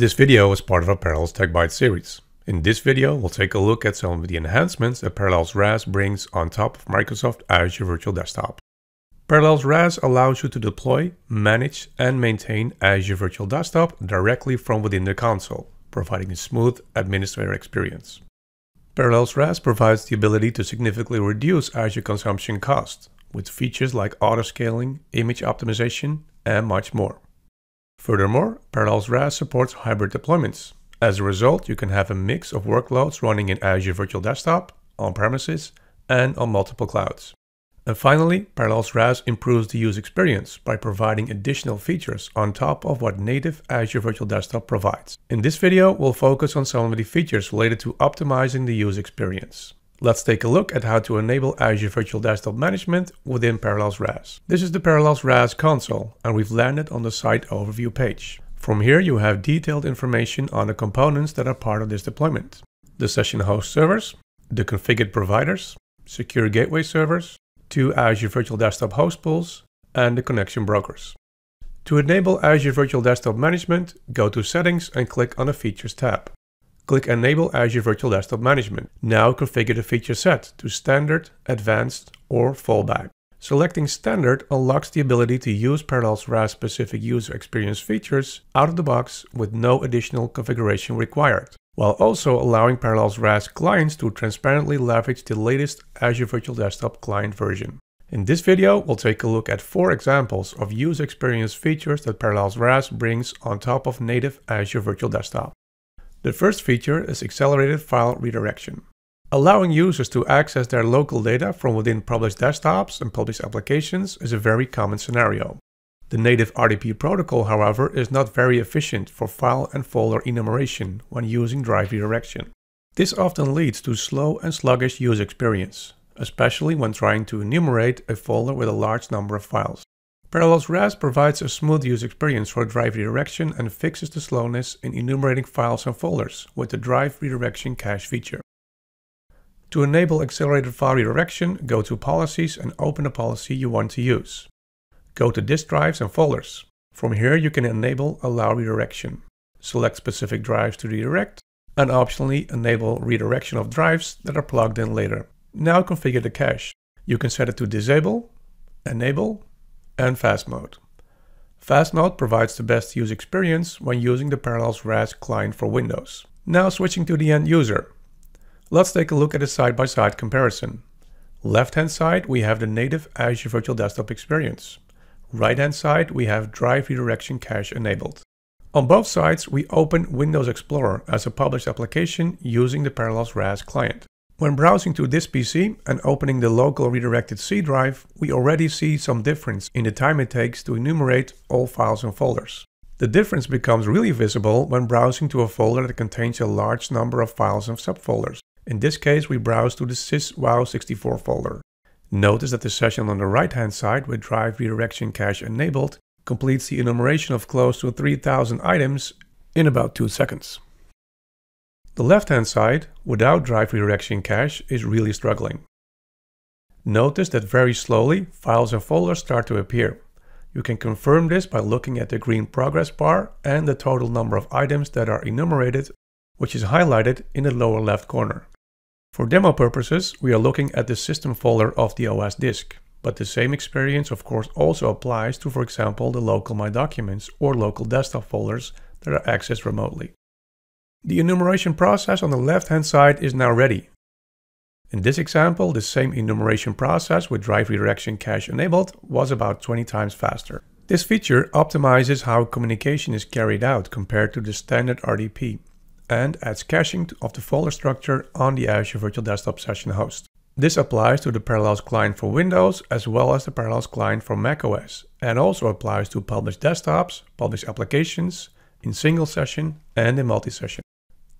This video is part of our Parallels Tech Bytes series. In this video, we'll take a look at some of the enhancements that Parallels RAS brings on top of Microsoft Azure Virtual Desktop. Parallels RAS allows you to deploy, manage, and maintain Azure Virtual Desktop directly from within the console, providing a smooth administrator experience. Parallels RAS provides the ability to significantly reduce Azure consumption costs with features like auto-scaling, image optimization, and much more. Furthermore, Parallels RAS supports hybrid deployments. As a result, you can have a mix of workloads running in Azure Virtual Desktop, on-premises, and on multiple clouds. And finally, Parallels RAS improves the user experience by providing additional features on top of what native Azure Virtual Desktop provides. In this video, we'll focus on some of the features related to optimizing the user experience. Let's take a look at how to enable Azure Virtual Desktop Management within Parallels RAS. This is the Parallels RAS console, and we've landed on the site overview page. From here, you have detailed information on the components that are part of this deployment. The session host servers, the configured providers, secure gateway servers, two Azure Virtual Desktop host pools, and the connection brokers. To enable Azure Virtual Desktop Management, go to Settings and click on the Features tab. Click Enable Azure Virtual Desktop Management. Now configure the feature set to Standard, Advanced, or Fallback. Selecting Standard unlocks the ability to use Parallels RAS specific user experience features out of the box with no additional configuration required, while also allowing Parallels RAS clients to transparently leverage the latest Azure Virtual Desktop client version. In this video, we'll take a look at four examples of user experience features that Parallels RAS brings on top of native Azure Virtual Desktop. The first feature is accelerated file redirection. Allowing users to access their local data from within published desktops and published applications is a very common scenario. The native RDP protocol, however, is not very efficient for file and folder enumeration when using drive redirection. This often leads to slow and sluggish user experience, especially when trying to enumerate a folder with a large number of files. Parallels RAS provides a smooth user experience for drive redirection and fixes the slowness in enumerating files and folders with the drive redirection cache feature. To enable accelerated file redirection, go to Policies and open the policy you want to use. Go to Disk Drives and Folders. From here you can enable Allow Redirection. Select specific drives to redirect and optionally enable redirection of drives that are plugged in later. Now configure the cache. You can set it to Disable, Enable, and Fast Mode. Fast Mode provides the best user experience when using the Parallels RAS client for Windows. Now switching to the end user. Let's take a look at a side-by-side -side comparison. Left-hand side, we have the native Azure Virtual Desktop experience. Right-hand side, we have Drive Redirection Cache enabled. On both sides, we open Windows Explorer as a published application using the Parallels RAS client. When browsing to this PC and opening the local redirected C drive, we already see some difference in the time it takes to enumerate all files and folders. The difference becomes really visible when browsing to a folder that contains a large number of files and subfolders. In this case, we browse to the syswow64 folder. Notice that the session on the right hand side with drive redirection cache enabled completes the enumeration of close to 3000 items in about 2 seconds. The left-hand side, without drive redirection cache, is really struggling. Notice that very slowly, files and folders start to appear. You can confirm this by looking at the green progress bar and the total number of items that are enumerated, which is highlighted in the lower left corner. For demo purposes, we are looking at the system folder of the OS disk, but the same experience of course also applies to for example the local My Documents or local desktop folders that are accessed remotely. The enumeration process on the left-hand side is now ready. In this example, the same enumeration process with drive redirection cache enabled was about 20 times faster. This feature optimizes how communication is carried out compared to the standard RDP and adds caching of the folder structure on the Azure Virtual Desktop session host. This applies to the Parallels client for Windows as well as the Parallels client for macOS and also applies to published desktops, published applications, in single session and in multi-session.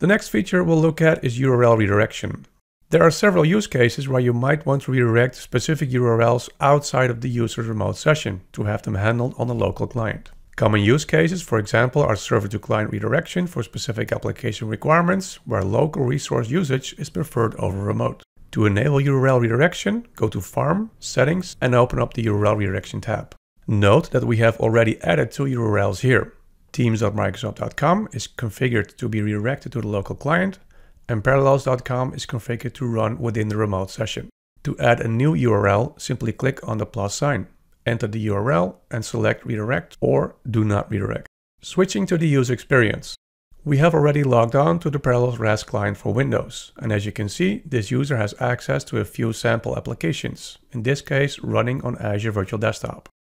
The next feature we'll look at is URL redirection. There are several use cases where you might want to redirect specific URLs outside of the user's remote session to have them handled on a local client. Common use cases, for example, are server-to-client redirection for specific application requirements where local resource usage is preferred over remote. To enable URL redirection, go to Farm, Settings, and open up the URL redirection tab. Note that we have already added two URLs here. Teams.microsoft.com is configured to be redirected to the local client, and Parallels.com is configured to run within the remote session. To add a new URL, simply click on the plus sign, enter the URL and select redirect or do not redirect. Switching to the user experience. We have already logged on to the Parallels RAS client for Windows, and as you can see, this user has access to a few sample applications, in this case running on Azure Virtual Desktop.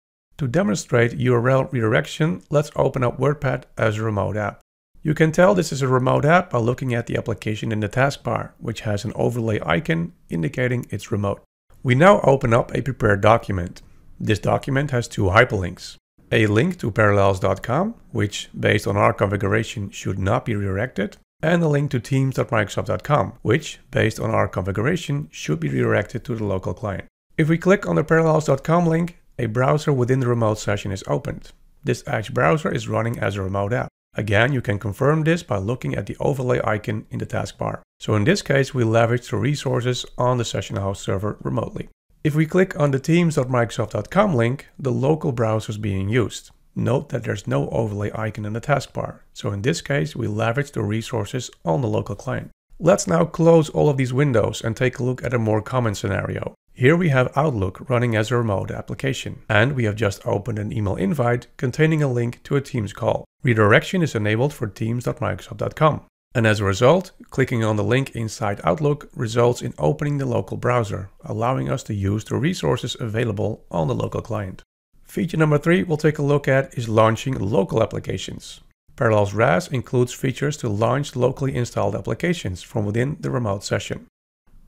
To demonstrate URL redirection, let's open up WordPad as a remote app. You can tell this is a remote app by looking at the application in the taskbar, which has an overlay icon indicating it's remote. We now open up a prepared document. This document has two hyperlinks. A link to parallels.com, which based on our configuration should not be redirected, and a link to teams.microsoft.com, which based on our configuration should be redirected to the local client. If we click on the parallels.com link, a browser within the remote session is opened. This Edge browser is running as a remote app. Again, you can confirm this by looking at the overlay icon in the taskbar. So in this case, we leverage the resources on the session host server remotely. If we click on the teams.microsoft.com link, the local browser is being used. Note that there's no overlay icon in the taskbar. So in this case, we leverage the resources on the local client. Let's now close all of these windows and take a look at a more common scenario. Here we have Outlook running as a remote application, and we have just opened an email invite containing a link to a Teams call. Redirection is enabled for teams.microsoft.com. And as a result, clicking on the link inside Outlook results in opening the local browser, allowing us to use the resources available on the local client. Feature number three we'll take a look at is launching local applications. Parallels RAS includes features to launch locally installed applications from within the remote session.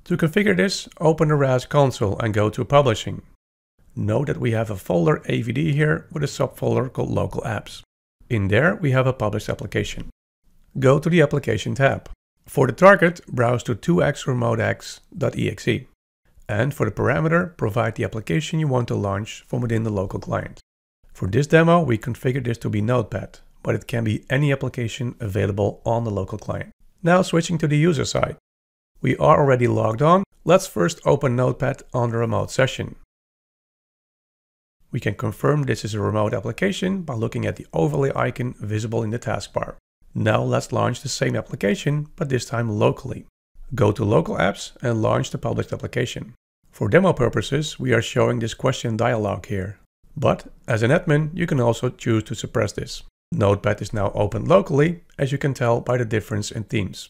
To configure this, open the RAS console and go to Publishing. Note that we have a folder AVD here with a subfolder called Local Apps. In there, we have a published application. Go to the Application tab. For the target, browse to 2XRemoteExec.exe. And for the parameter, provide the application you want to launch from within the local client. For this demo, we configured this to be Notepad, but it can be any application available on the local client. Now switching to the user side. We are already logged on. Let's first open Notepad on the remote session. We can confirm this is a remote application by looking at the overlay icon visible in the taskbar. Now let's launch the same application, but this time locally. Go to Local Apps and launch the published application. For demo purposes, we are showing this question dialog here. But as an admin, you can also choose to suppress this. Notepad is now open locally, as you can tell by the difference in themes.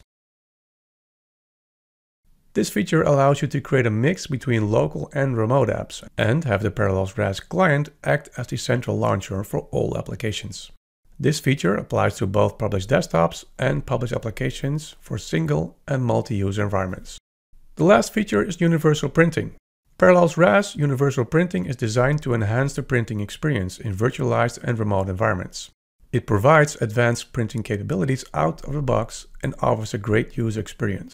This feature allows you to create a mix between local and remote apps and have the Parallels RAS client act as the central launcher for all applications. This feature applies to both published desktops and published applications for single and multi-user environments. The last feature is universal printing. Parallels RAS Universal Printing is designed to enhance the printing experience in virtualized and remote environments. It provides advanced printing capabilities out of the box and offers a great user experience.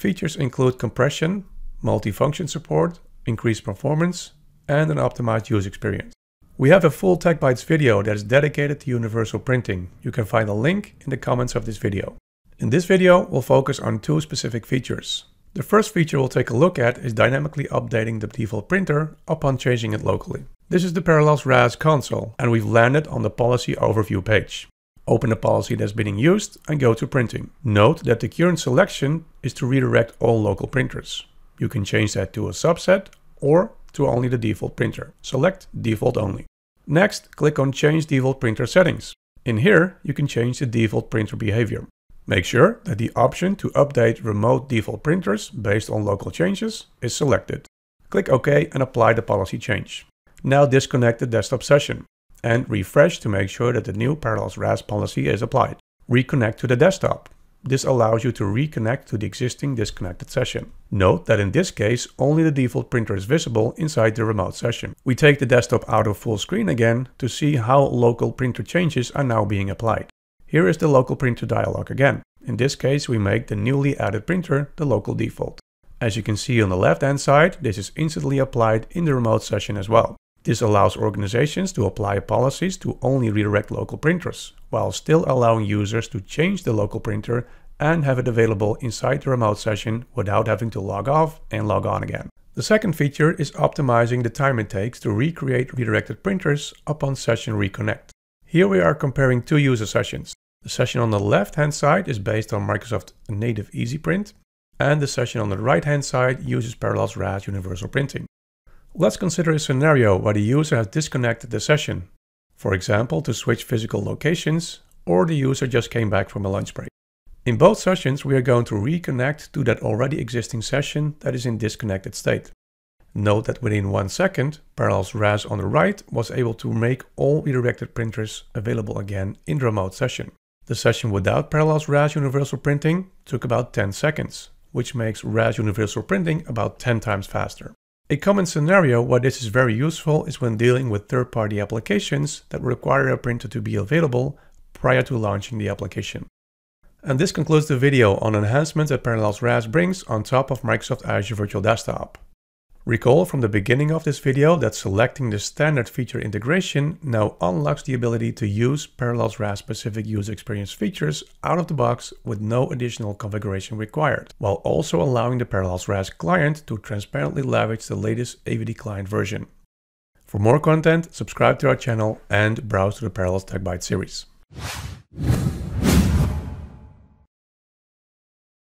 Features include compression, multifunction support, increased performance, and an optimized user experience. We have a full TechBytes video that is dedicated to universal printing. You can find a link in the comments of this video. In this video, we'll focus on two specific features. The first feature we'll take a look at is dynamically updating the default printer upon changing it locally. This is the Parallels RAS console, and we've landed on the policy overview page. Open the policy that's being used and go to printing. Note that the current selection is to redirect all local printers. You can change that to a subset or to only the default printer. Select default only. Next, click on change default printer settings. In here, you can change the default printer behavior. Make sure that the option to update remote default printers based on local changes is selected. Click OK and apply the policy change. Now disconnect the desktop session and refresh to make sure that the new Parallels RAS policy is applied. Reconnect to the desktop. This allows you to reconnect to the existing disconnected session. Note that in this case, only the default printer is visible inside the remote session. We take the desktop out of full screen again to see how local printer changes are now being applied. Here is the local printer dialog again. In this case, we make the newly added printer the local default. As you can see on the left hand side, this is instantly applied in the remote session as well. This allows organizations to apply policies to only redirect local printers, while still allowing users to change the local printer and have it available inside the remote session without having to log off and log on again. The second feature is optimizing the time it takes to recreate redirected printers upon session reconnect. Here we are comparing two user sessions. The session on the left hand side is based on Microsoft native EasyPrint, and the session on the right hand side uses Parallels RAS Universal Printing. Let's consider a scenario where the user has disconnected the session, for example to switch physical locations, or the user just came back from a lunch break. In both sessions we are going to reconnect to that already existing session that is in disconnected state. Note that within one second, Parallels RAS on the right was able to make all redirected printers available again in the remote session. The session without Parallels RAS Universal Printing took about 10 seconds, which makes RAS Universal Printing about 10 times faster. A common scenario where this is very useful is when dealing with third-party applications that require a printer to be available prior to launching the application. And this concludes the video on enhancements that Parallels RAS brings on top of Microsoft Azure Virtual Desktop. Recall from the beginning of this video that selecting the standard feature integration now unlocks the ability to use Parallels RAS specific user experience features out of the box with no additional configuration required, while also allowing the Parallels RAS client to transparently leverage the latest AVD client version. For more content, subscribe to our channel and browse the Parallels TechByte series.